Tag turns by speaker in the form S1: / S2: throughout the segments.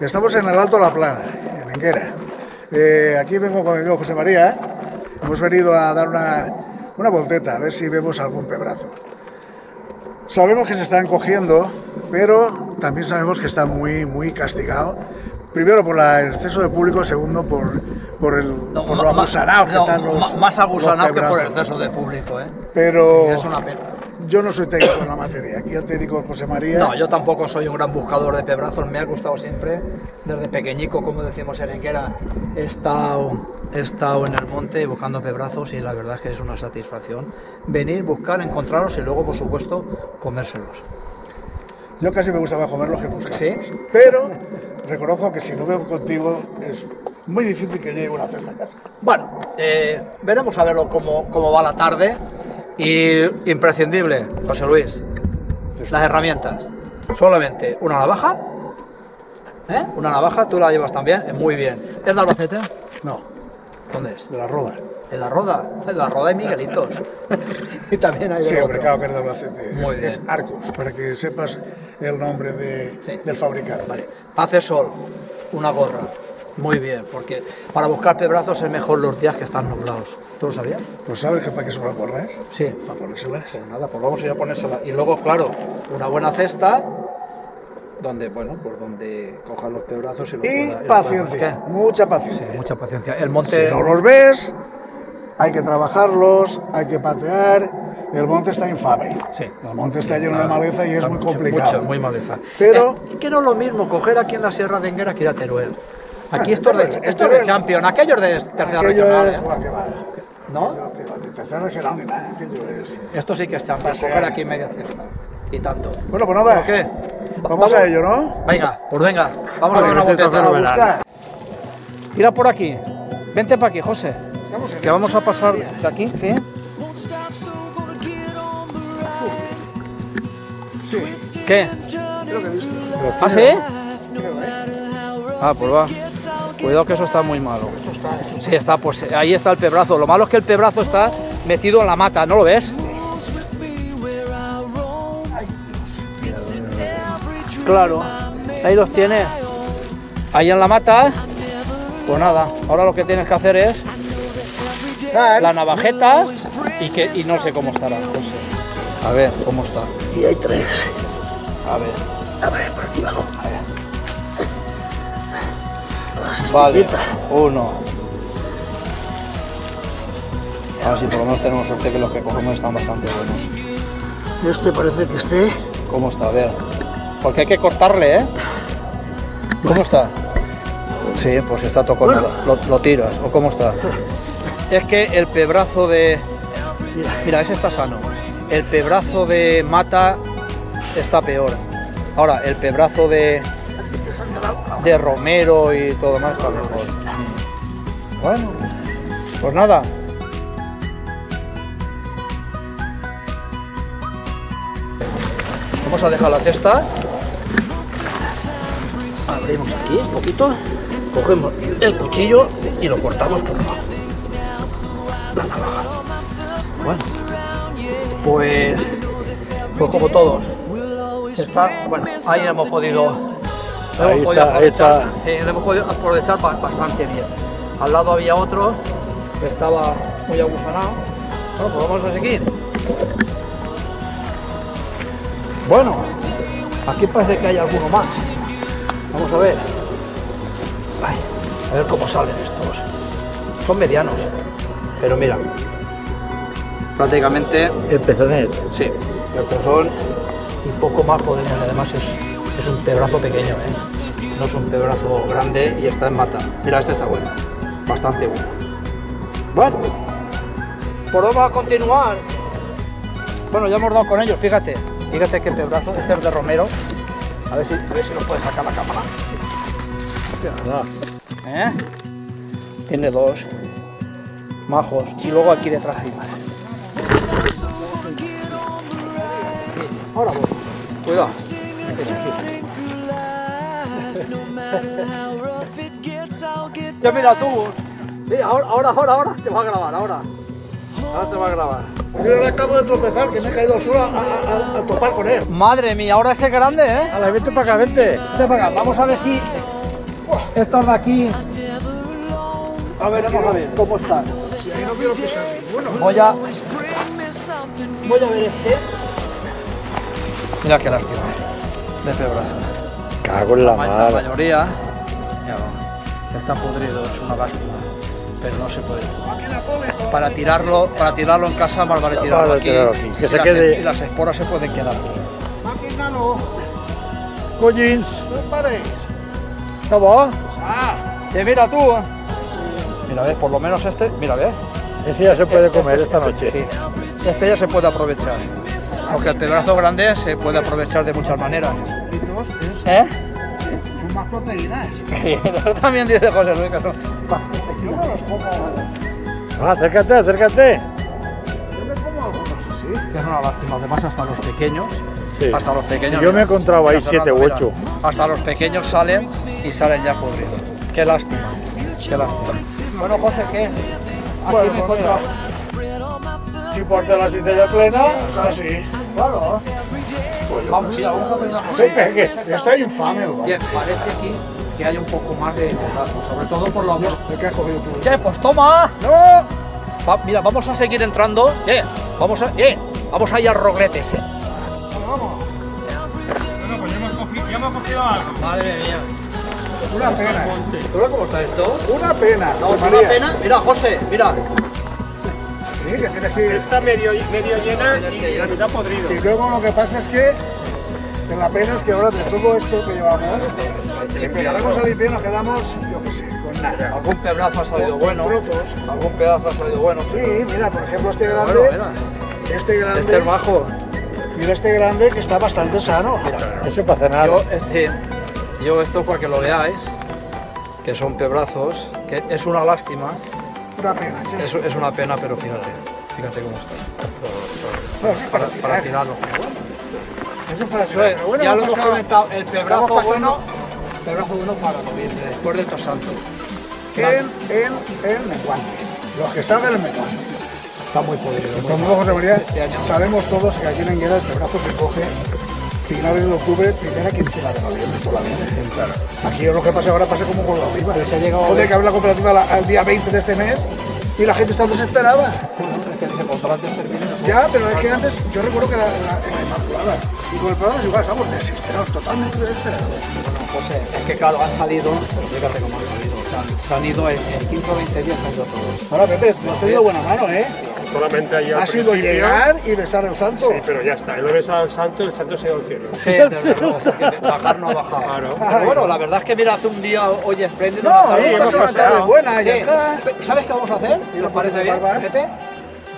S1: Estamos en el Alto La Plana, en Enguera. Eh, aquí vengo con mi amigo José María. Hemos venido a dar una, una volteta, a ver si vemos algún pebrazo. Sabemos que se están cogiendo, pero también sabemos que está muy, muy castigado. Primero por el exceso de público, segundo por, por, el,
S2: No,
S1: por lo agusanados que
S2: no,
S1: están los
S2: Más aguzanado
S1: los
S2: que por el exceso de público, ¿eh?
S1: Pero
S2: Es una pena.
S1: Yo no soy técnico en la materia. Aquí el técnico es José María.
S2: No, yo tampoco soy un gran buscador de pebrazos, me ha gustado siempre, desde pequeñico, como decimos en Enguera, he estado, he estado en el monte buscando pebrazos y la verdad es que es una satisfacción venir, buscar, encontrarlos y luego, por supuesto, comérselos.
S1: Yo casi me gusta más comerlos que buscarlos.
S2: ¿Sí?
S1: Pero reconozco que si no veo contigo es muy difícil que llegue una cesta a casa.
S2: Bueno, eh, veremos a verlo cómo, cómo va la tarde y imprescindible, José Luis, las herramientas. Solamente una navaja, ¿eh? Una navaja, tú la llevas también, muy bien. ¿Es de Albacete?
S1: No,
S2: ¿Dónde es?
S1: de la roda.
S2: En la roda, en la roda de Miguelitos. y también hay de
S1: Sí, hombre, claro que es de Albacete.
S2: Muy
S1: Es,
S2: bien.
S1: es Arcos, para que sepas el nombre de-
S2: Sí.
S1: del fabricante.
S2: Vale. Hace sol, una gorra. Muy bien, porque para buscar pebrazos es mejor los días que están nublados. ¿Tú lo sabías?
S1: Pues sabes que para qué son las?
S2: Sí.
S1: Para ponérselas.
S2: Pues nada, pues vamos a ir a ponérsela. Y luego, claro, una buena cesta donde, bueno, pues donde cojan los pebrazos y los
S1: Y
S2: pueda-
S1: paciencia,
S2: pueda-
S1: mucha paciencia.
S2: Sí, mucha paciencia. El monte.
S1: Si no los ves, hay que trabajarlos, hay que patear. El monte está infame.
S2: Sí.
S1: El monte está lleno de maleza y es muy complicado.
S2: mucho, muy maleza.
S1: Pero-
S2: Eh, que no es lo mismo coger aquí en la Sierra de Enguera que ir a Teruel. Aquí esto es de, esto es de
S1: Teruel.
S2: Champion, aquellos de tercera
S1: Aquello
S2: regional.
S1: es,
S2: ¿eh? ¿No?
S1: Aquello tercera. Aquello es.
S2: Esto sí que es Champion,
S1: Pasear.
S2: coger aquí media cesta. Y tanto.
S1: Bueno, pues nada. Vamos a ello, ¿no?
S2: Venga, pues venga, vamos a dar una vuelta. Tira por aquí. Vente para aquí, José. Que vamos a pasar de aquí, ¿sí?
S1: Sí,
S2: ¿Qué?
S1: creo que he visto.
S2: ¿Ah, sí?
S1: Creo, ¿eh?
S2: Ah, pues va. Cuidado que eso está muy malo.
S1: Esto está, esto
S2: Sí, está, pues ahí está el pebrazo. Lo malo es que el pebrazo está metido en la mata, ¿no lo ves? Claro, ahí los tienes. Ahí en la mata. Pues nada, ahora lo que tienes que hacer es la navajeta y que y no sé cómo estará. A ver, ¿cómo está?
S1: Y hay tres.
S2: A ver.
S1: A ver, por aquí abajo.
S2: Vale, uno. A ver si por lo menos tenemos suerte que los que cogemos están bastante buenos.
S1: Este parece que esté.
S2: ¿Cómo está? A ver. Porque hay que cortarle, ¿eh? ¿Cómo está? Sí, pues está tocando.
S1: Bueno.
S2: Lo, lo tiras. ¿O cómo está? Es que el pebrazo de... Mira, ese está sano. El pebrazo de mata está peor. Ahora, el pebrazo de... De Romero y todo más está mejor. Bueno, pues nada. Vamos a dejar la cesta. Abrimos aquí un poquito. Cogemos el cuchillo y lo cortamos por abajo. La navaja. Bueno, pues, pues como todos. Está, bueno, ahí hemos podido, hemos
S3: Ahí
S2: podido
S3: está, ahí está.
S2: aprovechar, sí, lo hemos podido aprovechar ba- bastante bien. Al lado había otro que estaba muy agusanado. Bueno, pues vamos a seguir. Bueno, aquí parece que hay alguno más. Vamos a ver. Ay, a ver cómo salen estos. Son medianos. Pero mira. Prácticamente,
S3: El pezonet.
S2: sí. El pezón y poco más podemos. Además es, es un pebrazo pequeño, ¿eh? No es un pebrazo grande y está en mata. Mira, este está bueno. Bastante bueno. Bueno. Pues vamos a continuar. Bueno, ya hemos dado con ellos, fíjate. Fíjate qué pebrazo, este es de Romero. A ver si, a ver si nos puede sacar la cámara. ¿Eh? Tiene dos majos. Y luego aquí detrás hay más. Ahora voy. Cuidado. Ya mira tú. Sí, ahora, ahora, ahora, ahora te va a grabar, ahora. Ahora te va a grabar.
S1: Yo ahora acabo de tropezar, que me he caído al suelo a, a- topar con él.
S2: Madre mía, ahora ese grande, ¿eh?
S3: A la vente para acá, vente.
S2: Vente para acá, Vamos a ver si Estos de aquí. A ver, vamos a ver cómo están.
S1: Si ahí no quiero pisar ninguno.
S2: Voy a. Voy a ver este. Mira qué lástima. De febrazo.
S3: Cago en la
S2: la
S3: madre.
S2: mayoría. Ya va. Está podrido, es una lástima. Pero no se puede. Para tirarlo, para tirarlo en casa, más vale tirarlo aquí.
S3: tirarlo aquí, que
S2: y,
S3: se
S2: las,
S3: quede-
S2: y las esporas se pueden quedar aquí.
S1: Máquinalo,
S3: Collins.
S1: no paréis.
S3: ¿Qué va?
S1: Ah,
S2: Que mira tú. eh. Mira, ves, por lo menos este, mira, ves.
S3: Ese ya se puede comer
S2: Este-
S3: esta
S2: este-
S3: noche.
S2: sí. Este ya se puede aprovechar. Aunque el pedazo grande se puede aprovechar de muchas maneras. ¿Eh?
S1: son más proteínas.
S2: Eso también dice José Luis que son
S1: Yo me los como,
S3: Ah, acércate, acércate.
S1: yo me como algunos así.
S2: que es una lástima. Además, hasta los pequeños.
S3: Sí.
S2: Hasta los pequeños.
S3: Yo me he encontrado ahí
S2: Mira,
S3: siete u
S2: Fernando,
S3: ocho.
S2: mira. Hasta los pequeños salen y salen ya podridos. Qué lástima. Qué lástima. Bueno, José, ¿qué? Aquí
S1: Bueno,
S2: me
S1: pues.
S3: Si porta la cintilla plena,
S1: Así.
S2: Claro. Vamos, a ver una
S3: sí,
S2: cosa.
S3: pegue.
S1: Está infame
S2: parece aquí que hay un poco más de sobre todo por los...
S1: ¿De qué has cogido tú?
S2: ¿Qué? Pues toma.
S1: ¡No!
S2: Va- mira, vamos a seguir entrando. ¿Qué? Vamos a... ¿Qué? Vamos a ir al roglete ese.
S1: Vamos.
S2: Madre mía.
S1: Una pena.
S2: ¿Tú ves cómo está esto?
S1: Una pena.
S2: No, es
S1: María.
S2: una pena. Mira, José, mira.
S1: Sí, que tienes que ir.
S4: Está medio, medio llena y la mitad podrido.
S1: Y luego lo que pasa es que, que la pena es que ahora de todo esto que llevamos, empezaremos a limpiar y nos quedamos, yo qué sé, con nada.
S2: Algún pedazo ha salido bueno. Algún pedazo ha salido bueno.
S1: Sí, mira, por ejemplo, este grande,
S2: Bueno, mira.
S1: este grande,
S2: Este es bajo.
S1: mira este grande que está bastante sano.
S3: Eso para cenar.
S2: Yo, este, yo esto para que lo veáis, que son pebrazos, que es una lástima,
S1: Una pena, che.
S2: es, es una pena, pero fíjate, fíjate cómo está.
S1: No, sí,
S2: Para,
S1: tirar.
S2: para tirarlo.
S1: Eso es para
S2: Eso es,
S1: tirar. Pero bueno,
S2: ya lo
S1: hemos
S2: comentado, el pebrazo bueno, pebrazo bueno para noviembre, después del Tosanto.
S1: en, en, en menguante. Los que saben el menguante.
S2: Está muy podrido. muy
S1: Como
S2: mal.
S1: José María,
S2: Este
S1: sabemos todos que aquí en Enguera el pebrazo se coge finales de octubre, primera quincena de noviembre solamente. Claro. Aquí lo que pasa ahora pasa como con la oliva.
S2: se ha llegado
S1: Joder, que abre la cooperativa al día 20 de este mes y la gente está desesperada.
S2: ¿no?
S1: Ya, pero es que antes yo recuerdo que la, Inmaculada. Y con el programa es igual, estamos desesperados, totalmente desesperados.
S2: José, es que claro, han salido, pero fíjate cómo han salido. se han ido en, en 15 o 20 días, han ido todos.
S1: Ahora, Pepe, nos has tenido buena mano, ¿eh?
S4: Solamente ahí al
S1: Ha sido
S4: principio.
S1: llegar y besar el santo.
S4: Sí, pero ya está. Y lo ves al santo, el santo se ha ido al cielo.
S2: Sí, desde luego, porque bajar no ha bajado.
S4: Claro.
S2: Pero bueno, la verdad es que mira, hace un día hoy espléndido.
S1: No, sí,
S2: buena.
S1: hemos pasado buena, ya
S2: Sí.
S1: está.
S2: ¿Sabes qué vamos a hacer? Si os parece bien. Pepe.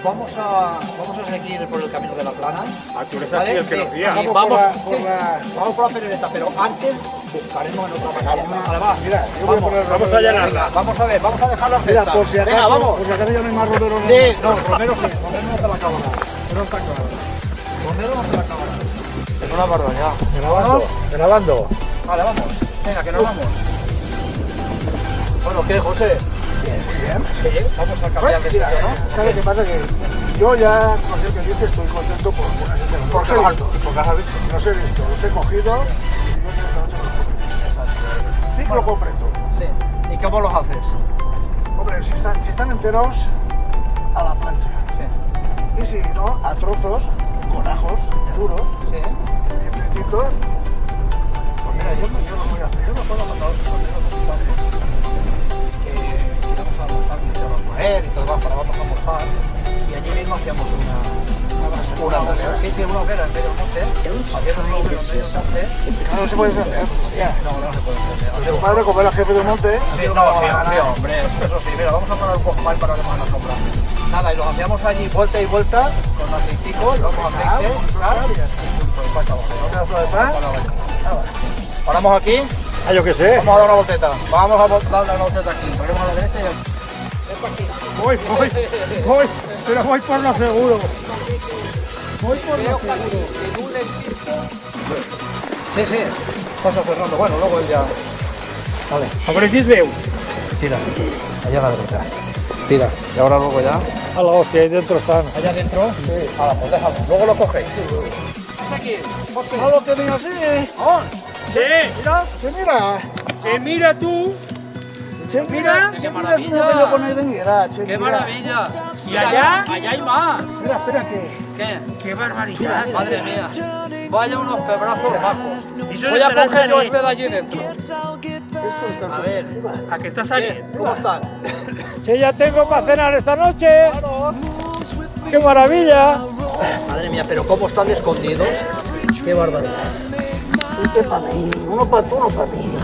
S2: Vamos a, vamos a seguir por el camino de la plana.
S4: Ah, tú eres
S2: ¿vale?
S4: aquí el que
S2: Sí.
S4: nos guía.
S1: Vamos
S2: vamos,
S1: por la-
S2: sí,
S1: por la-
S2: vamos por la perereta, pero antes buscaremos en otra manera. Vale, va.
S1: Mira, yo voy a poner
S4: vamos
S1: Romero.
S4: a allanarla.
S2: Venga, vamos a ver, vamos a dejarlo
S1: Mira, por si acaso,
S2: Venga, vamos.
S1: por si acaso ya no hay más Romero.
S2: Sí, no, Romero sí, Romero no te la acabará.
S1: no está claro.
S2: Romero no te la acabará. Es una barbaridad.
S3: Grabando, grabando.
S2: Vale, vamos. Venga, que nos vamos. Bueno, ¿qué, José?
S1: Bien.
S2: Vamos a cambiar de
S1: Mira,
S2: ¿no?
S1: ¿sabes qué pasa? Que yo ya, con lo que dice, estoy contento por por ser visto. Porque has visto, los he visto, los he cogido y yo. Ciclo completo.
S2: Sí. ¿Y cómo los haces?
S1: Hombre, si están, si están enteros, a la plancha.
S2: Sí.
S1: Y si no, a trozos, con ajos duros,
S2: Sí.
S1: bien frititos. Pues mira, yo, yo lo voy a hacer. Hacer. Tu padre, como era jefe del monte,
S2: Sí, no, hombre, eso sí, mira, vamos a poner un poco más para que más la sombra. Nada, y los hacíamos allí vuelta y vuelta, con aceitico, a aceite. Paramos aquí,
S3: Ah, yo qué sé.
S2: vamos a dar una volteta, vamos a darle una volteta aquí, ponemos a la derecha y aquí.
S3: Voy, voy, voy. Pero voy por lo seguro. Voy por lo seguro.
S2: en un. Sí, sí, pasa Fernando, bueno, luego él ya... Vale,
S3: A veure si es veu.
S2: tira, allá a la derecha, tira, y ahora luego ya...
S3: A la hostia, ahí dentro están.
S2: Allá adentro, sí. Ahora, pues déjalo, luego lo cogéis. Aquí,
S1: No lo tenía así.
S2: ¡Oh!
S3: Sí.
S1: Mira, que mira.
S4: Che, mira tú.
S1: Che,
S4: Mira,
S1: che,
S2: qué
S1: mira
S2: maravilla.
S1: mira, che,
S2: ¡Qué
S1: mira.
S2: maravilla!
S4: ¿Y allá?
S2: Allá hay más.
S1: Espera, espera que...
S2: ¿Qué?
S4: Qué barbaridad.
S2: Madre mía. Vaya unos.
S4: Y eso
S2: Voy a coger yo
S4: saliendo.
S2: el de allí dentro.
S4: A ver, ¿a qué está saliendo?
S2: ¿Cómo están?
S3: Sí, ya tengo para cenar esta noche. ¡Qué maravilla!
S2: Madre mía, pero cómo están escondidos. Qué barbaridad.
S1: Este para mí, uno para tú, uno para mí.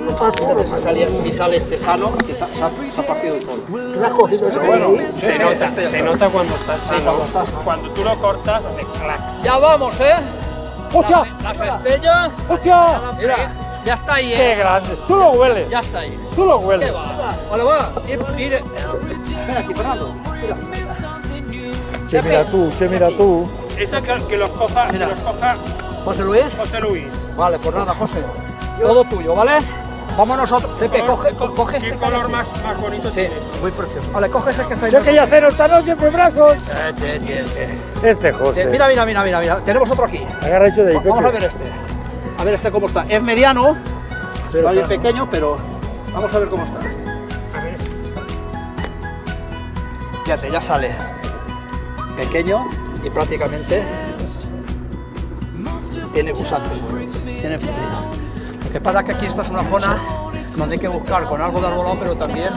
S1: Uno para tú, uno
S2: Si
S1: para
S2: sale, si sale este sano, que se, se ha, se ha partido todo.
S1: ¿Tú has cogido eso?
S4: Bueno, se nota, se nota cuando estás sano.
S2: cuando estás sano.
S4: Cuando tú lo cortas, hace clac.
S2: Ya vamos, ¿eh?
S3: ¡Hostia!
S2: Las, las estrellas.
S3: ¡Hostia!
S2: Mira, ya está ahí,
S3: ¡Qué
S2: ¿eh?
S3: grande! ¡Tú lo hueles!
S2: Ya está ahí.
S3: ¡Tú lo
S2: ¿Qué
S3: hueles!
S2: va? Vale, va. Mire. Espera aquí, Fernando. Mira.
S3: Che, mira tú, che, mira tú.
S4: Eso que, que los coja, que
S2: Mira.
S4: los coja
S2: José Luis.
S4: José Luis.
S2: Vale, pues nada, José. Todo tuyo, ¿vale? Vamos nosotros. Pepe, coge,
S4: ¿Qué,
S2: co- coge
S4: qué
S2: este.
S4: color más, más bonito
S2: Sí,
S4: tienes?
S2: muy precioso. Vale, coge ese que está ahí.
S3: Yo que ya ceno esta noche, pues brazos.
S2: Eh, eh, eh, eh.
S3: Este
S2: Eh,
S3: José.
S2: Mira, mira, mira, mira, mira. Tenemos otro aquí.
S3: Agarra hecho de
S2: Vamos a ver este. A ver este cómo está. Es mediano,
S3: Pero claro.
S2: pequeño, pero vamos a ver cómo está.
S4: A ver,
S2: Fíjate, ya sale. Pequeño y prácticamente tiene gusantes, tiene pudrina. Lo que pasa es que aquí esta es una zona donde hay que buscar con algo de arbolado, pero también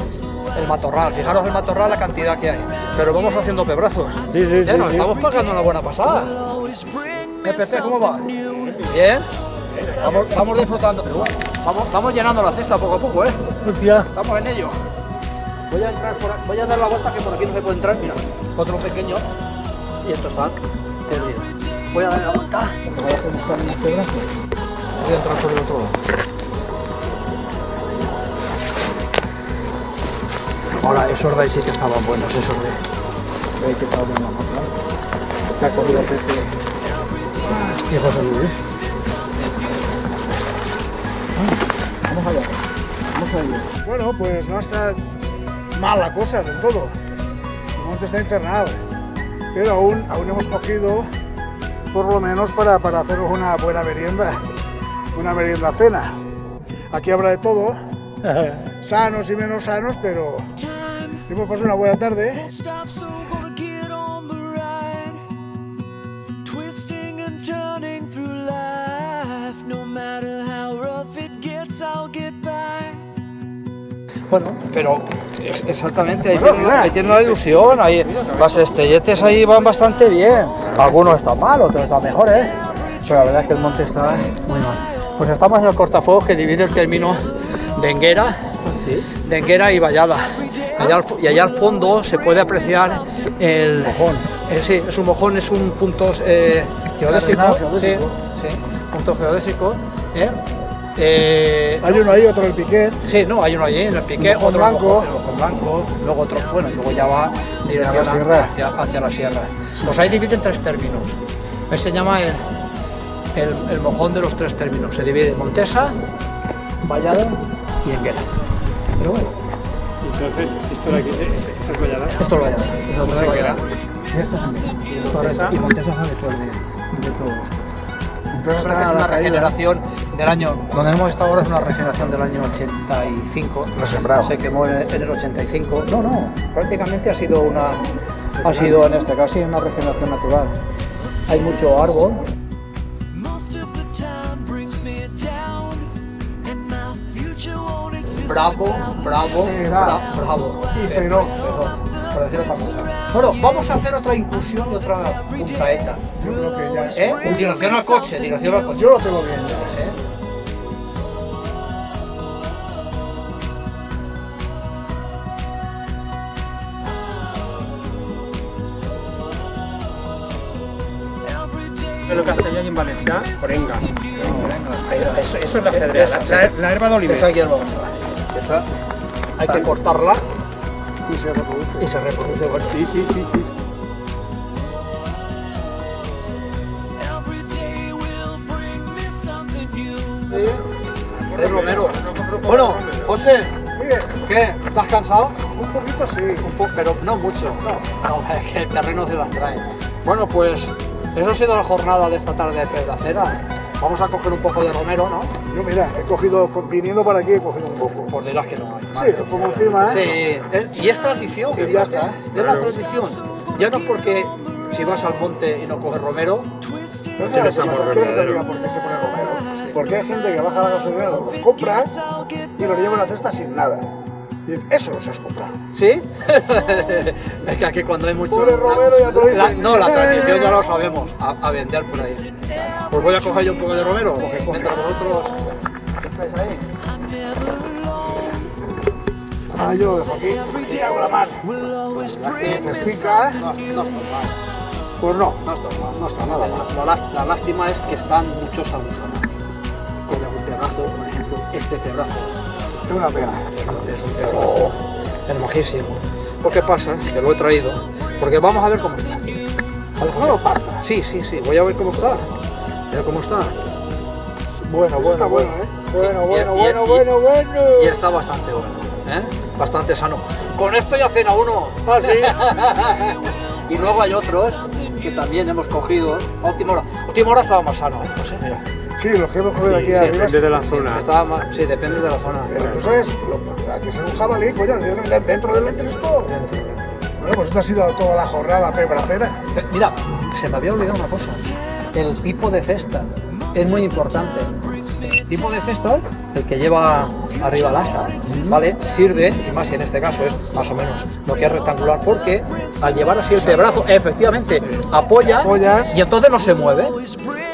S2: el matorral. Fijaros el matorral, la cantidad que hay. Pero vamos haciendo pebrazos.
S3: Sí, sí,
S2: Ya
S3: sí,
S2: nos
S3: sí.
S2: estamos pagando una buena pasada. ¿Qué, Pepe, cómo va? Bien. Vamos, vamos disfrutando. Vamos, vamos llenando la cesta poco a poco, ¿eh?
S3: Hostia.
S2: Estamos en ello. Voy a entrar por, voy a dar la vuelta que por aquí no se puede entrar. Mira, otro pequeño y estos están perdidos. Voy a dar la vuelta. porque voy a hacer buscar en este brazo. Voy a entrar por el otro lado. Ahora, esos de ahí sí que estaban buenos, esos de, de ahí que estaban buenos. ¿no? Ha cogido Pepe José Luis. Vamos allá. Vamos allá.
S1: Bueno, pues no está mal la cosa del todo. El monte está internado. Pero aún, aún hemos cogido, por lo menos, para, para haceros una buena merienda. Una merienda cena. Aquí habrá de todo, sanos y menos sanos, pero hemos pasado una buena tarde.
S2: Bueno, pero ex- exactamente, ahí,
S1: Bueno,
S2: ahí la ilusión, ahí, las estelletes ahí van bastante bien. Algunos están mal, otros están mejor, ¿eh? Pero la verdad es que el monte está muy mal. Pues estamos en el cortafuegos que divide el término de Enguera, de Enguera y Vallada. Allá al fo- y allá al fondo se puede apreciar el mojón. sí, es un mojón, es un punto eh, geodésico. Sí, punto geodésico. ¿eh? Eh,
S1: Hay uno ahí, otro el piquet.
S2: Sí, no, hay uno allí en el piqué, otro
S1: blanco.
S2: mojón, el mojón blanco, luego otro, bueno, y luego ya va dirección
S1: la sierra.
S2: Hacia, hacia la sierra. Pues ahí divide en tres términos. Ese se llama el, el, el mojón de los tres términos. Se divide en Montesa, Vallada y Enguera. Pero bueno,
S4: entonces, esto de aquí, es- es- es Vallada.
S2: esto es Vallada. Esto es. Vallada. Y esto es Enguera. Y Montesa sabe todo de, de todo.
S1: Entonces
S2: es una regeneración del año, donde hemos estado ahora es una regeneración del año 85.
S1: Resembrado.
S2: Se quemó en el, en el 85. No, no, prácticamente ha sido una, ha sido en este caso una regeneración natural. Hay mucho árbol, bravo, bravo, bra- bravo.
S1: Y feroz.
S2: Por decir otra cosa. Bueno, vamos a hacer otra incursión y otra puntaeta.
S1: Yo creo que ya es-
S2: ¿Eh? Dirección al coche, dirección al coche.
S1: Yo lo tengo bien.
S2: ¿eh?
S4: En castellano y en valencià, orenga. Eso, eso es la cedrea, la, la, la herba de oliver.
S2: Esa hierba Esa hay que cortarla
S1: Y se reproduce.
S2: y se reproduce. Bueno,
S4: Sí, sí, sí, sí.
S5: Every day will bring me something new.
S2: Es Romero. Bueno, José,
S1: Mire,
S2: ¿qué? ¿Estás cansado?
S1: un poquito sí.
S2: Un poco, pero no mucho. No, es que el terreno se las trae. Bueno, pues eso ha sido la jornada de esta tarde de pedacera. Vamos a coger un poco de romero, ¿no?
S1: Yo mira, he cogido, viniendo para aquí he cogido un poco.
S2: Por dirás que no hay.
S1: Sí, lo pongo encima, ¿eh?
S2: Sí, es- y es tradición.
S1: Y ya está.
S2: Es la tradición. Ya no es porque si vas al monte y no coges romero,
S1: Pero claro,
S3: Tiene sabor
S1: ¿quieres que te
S3: verdadero.
S1: diga por qué se pone romero? Porque hay gente que baja a la gasolinera, lo compra y lo lleva en la cesta sin nada. Eso los has comprado.
S2: ¿sí? es que aquí cuando hay mucho... La- no, la tradición ya lo sabemos, a, a vender por ahí. Pues voy a coger yo un poco de romero, mientras vosotros estáis ahí.
S1: Ah, yo lo dejo aquí. Y hago la mano. se
S5: me
S1: explica, ¿eh?
S2: No, no está mal.
S1: Pues no.
S2: No está mal, no está nada mal. La, lá- la lástima es que están muchos abusados. Con un pebrazo, por ejemplo, este pebrazo.
S1: Es una pena.
S2: Es un hermosísimo. Pues qué pasa, que lo he traído, porque vamos a ver cómo está. ¿Vale, José?
S1: No lo partas.
S2: Sí, sí, sí, voy a ver cómo está. Mira cómo está. Bueno,
S1: Está
S2: bueno,
S1: bueno,
S2: bueno.
S1: ¿eh? Bueno,
S2: Y-
S1: bueno,
S2: y-
S1: bueno,
S2: y-
S1: bueno, bueno.
S2: Y está bastante bueno, ¿eh? Bastante sano. Con esto ya cena uno. y luego hay otros que también hemos cogido. A última hora. A última hora estaba más sano, ¿eh? No sé, mira.
S1: Sí, los que hemos cogido aquí
S3: Sí,
S1: arriba.
S3: depende de la zona.
S2: Estaba más, sí, depende de la zona.
S1: Pero tú sabes, lo, aquí se un jabalí, coño, dentro del entresco. Bueno, pues esto ha sido toda la jornada pebracera.
S2: Mira, se me había olvidado una cosa. El tipo de cesta es muy importante. El tipo de cesta, el que lleva arriba el asa, ¿vale? Sirve, y más si en este caso es más o menos lo que es rectangular, porque al llevar así el brazo, efectivamente, apoya
S1: Apoyas.
S2: y entonces no se mueve.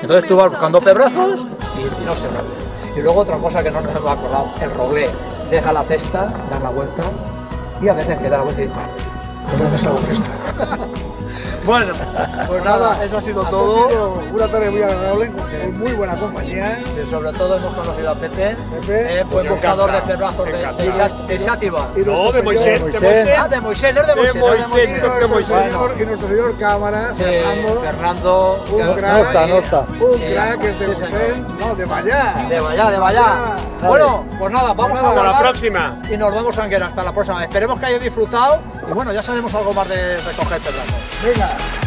S2: Entonces tú vas buscando pebrazos y, y no se mueve. Y luego otra cosa que no nos hemos acordado, el roble. Deja la cesta, da la vuelta y a veces queda la vuelta y
S1: ¿Dónde está la orquesta?
S2: Bueno, pues nada, eso ha sido todo.
S1: Ha sido una tarde muy agradable, con muy buena compañía.
S2: Y sobre todo hemos conocido a Pepe,
S1: Pepe.
S2: eh, buen
S3: Yo
S2: buscador de perbrazos de, de, de Sátiva.
S3: No, de Moisés, de Moisés.
S2: Ah, de Moisés, no es de
S3: De
S2: Moisés. no es
S3: Moisés,
S1: y
S3: de
S1: nuestro
S3: Moisés.
S1: señor- y nuestro señor cámara,
S2: Sí,
S1: Fernando.
S2: Fernando.
S1: Un crack,
S2: está, no está.
S1: Un
S2: Sí,
S1: crack que es de Moisés, no, de Mayá.
S2: De vaya, de vaya. Bueno, pues nada, vamos a
S3: Hasta la próxima.
S2: Y nos vemos, Anguera, hasta la próxima. Esperemos que hayáis disfrutado. Y bueno, ya sabemos algo más de recoger pebrazos.
S1: Venga.